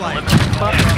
flank.